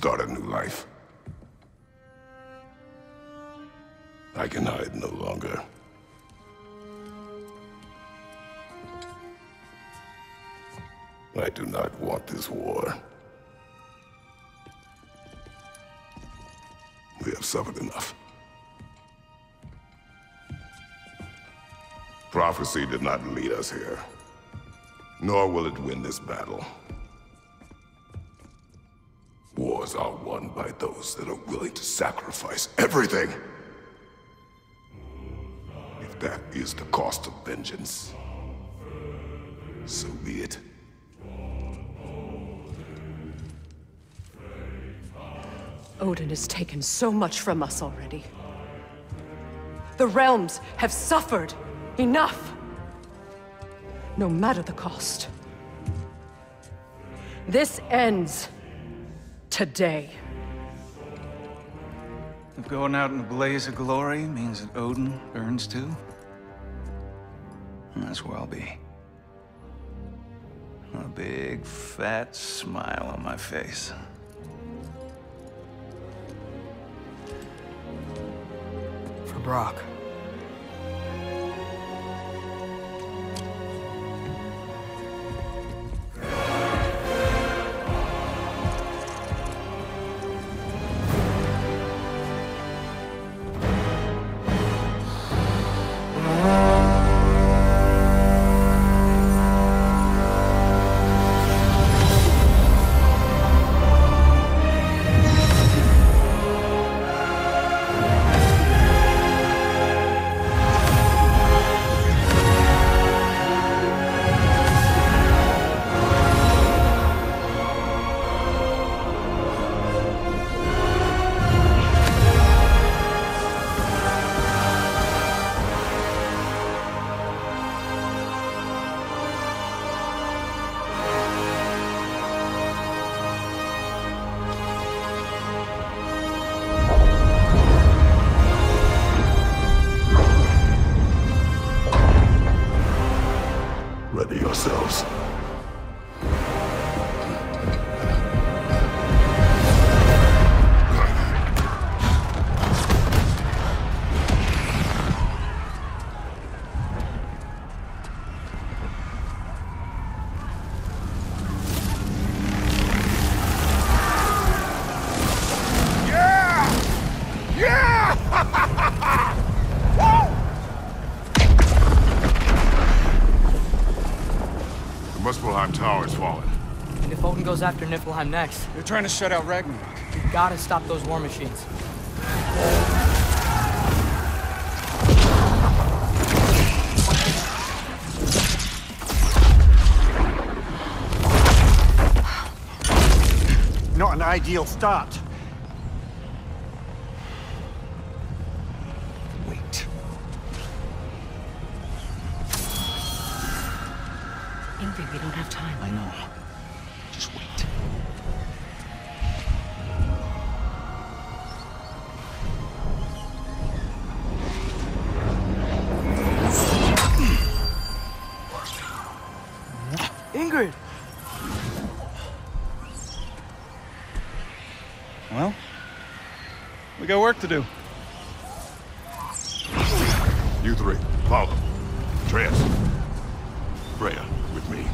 Start a new life. I can hide no longer. I do not want this war. We have suffered enough. Prophecy did not lead us here. Nor will it win this battle. Wars are won by those that are willing to sacrifice everything. If that is the cost of vengeance, so be it. Odin has taken so much from us already. The realms have suffered enough. No matter the cost. This ends today. If going out in a blaze of glory means that Odin burns too, that's where I'll be. A big, fat smile on my face. For Brok. Yourselves. Muspelheim Tower has fallen. And if Odin goes after Niflheim next, They're trying to shut out Ragnarok. we gotta stop those war machines. Not an ideal start. Ingrid, we don't have time. I know. Just wait. Ingrid! Well, we got work to do. You three, follow. Atreus. With me.